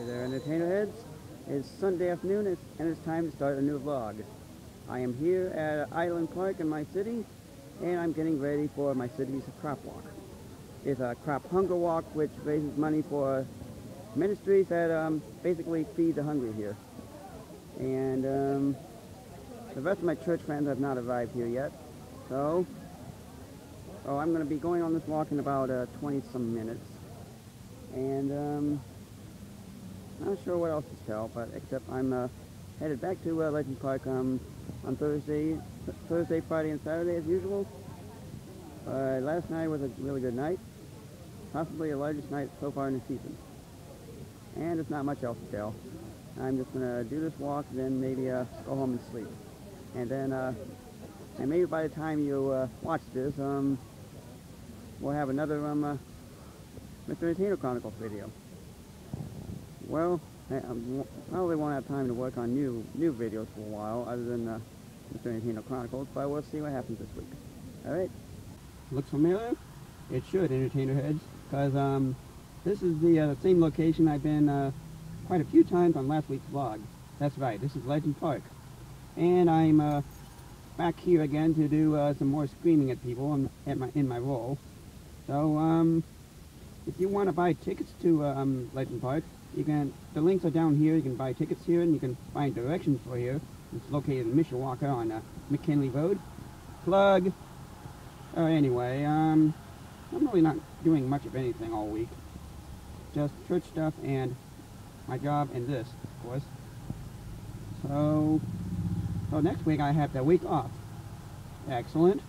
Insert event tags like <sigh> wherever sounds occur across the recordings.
Hey there, entertainer heads. It's Sunday afternoon and it's time to start a new vlog. I am here at Island Park in my city, and I'm getting ready for my city's crop walk. It's a crop hunger walk, which raises money for ministries that um, basically feed the hungry here. And um, the rest of my church friends have not arrived here yet, so oh, I'm going to be going on this walk in about uh, 20 some minutes. And um, not sure what else to tell, but except I'm uh, headed back to uh, Legend Park um, on Thursday, Thursday, Friday, and Saturday as usual. Uh, last night was a really good night, possibly the largest night so far in the season. And there's not much else to tell. I'm just gonna do this walk, then maybe uh, go home and sleep. And then, uh, and maybe by the time you uh, watch this, um, we'll have another um, uh, Mr. Entertainer Chronicles video. Well, I um, probably won't have time to work on new new videos for a while, other than uh, Mr. Entertainer Chronicles, but we'll see what happens this week. All right? Looks familiar? It should, Entertainer Heads, because um, this is the uh, same location I've been uh, quite a few times on last week's vlog. That's right, this is Legend Park. And I'm uh, back here again to do uh, some more screaming at people in, at my, in my role. So, um, if you want to buy tickets to um, Legend Park, you can, the links are down here. You can buy tickets here, and you can find directions for here. It's located in Mishawaka on uh, McKinley Road. Plug. Uh, anyway, um, I'm really not doing much of anything all week. Just church stuff and my job and this, of course. So, so next week I have the week off. Excellent.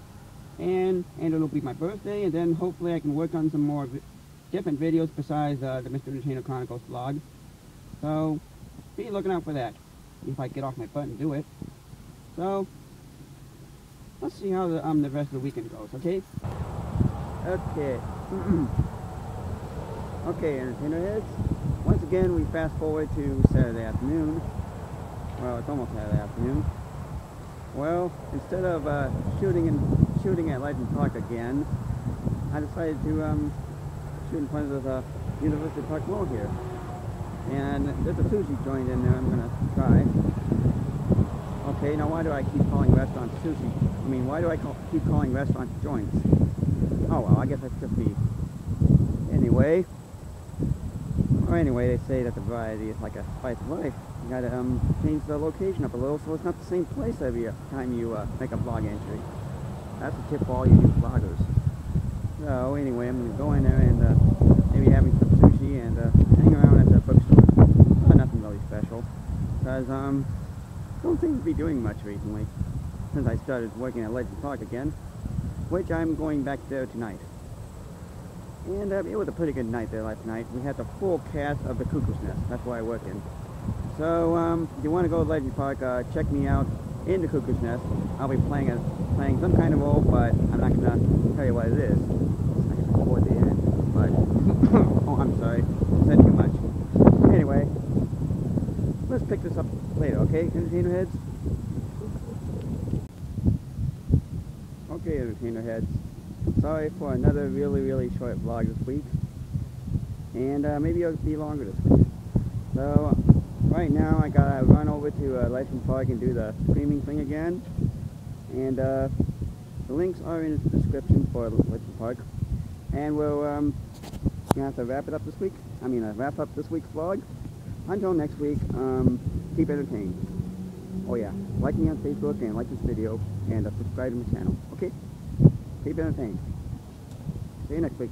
And, and it'll be my birthday, and then hopefully I can work on some more different videos besides uh, the Mr. Entertainer Chronicles vlog. So, be looking out for that, if I get off my butt and do it. So, let's see how the, um, the rest of the weekend goes, okay? Okay. <clears throat> okay, entertainer heads. Once again, we fast forward to Saturday afternoon. Well, it's almost Saturday afternoon. Well, instead of uh, shooting and shooting at Legend Park again, I decided to um, shoot in front of the University Park Mall here. And there's a sushi joint in there I'm going to try. Okay, now why do I keep calling restaurants sushi? I mean, why do I call, keep calling restaurants joints? Oh, well, I guess that's just me. Anyway, or anyway, they say that the variety is like a spice of life. You gotta um, change the location up a little so it's not the same place every time you uh, make a blog entry. That's a tip for all you new bloggers. So anyway, I'm going to go in there and uh, maybe having some sushi and uh, hang around at the bookstore. Uh, nothing really special. Because um, don't seem to be doing much recently since I started working at Legend Park again, which I'm going back there tonight. And uh, it was a pretty good night there last night. We had the full cast of the Cuckoo's Nest. That's where I work in. So um, if you want to go to Legend Park, uh, check me out in the Cuckoo's Nest. I'll be playing a, playing some kind of role, but I'm not to tell you what it is. I the end, but <coughs> oh, I'm sorry, I said too much. Anyway, let's pick this up later, okay, entertainer heads? Okay, entertainer heads. Sorry for another really, really short vlog this week, and uh, maybe it'll be longer this week. So right now I gotta run over to uh, Legend Park and do the screaming thing again. And uh, the links are in the description for Legend Park. And we'll um, gonna have to wrap it up this week. I mean, uh, wrap up this week's vlog. Until next week, um, keep entertained. Oh yeah, like me on Facebook and like this video and uh, subscribe to my channel. Okay? Keep entertained. See you next week.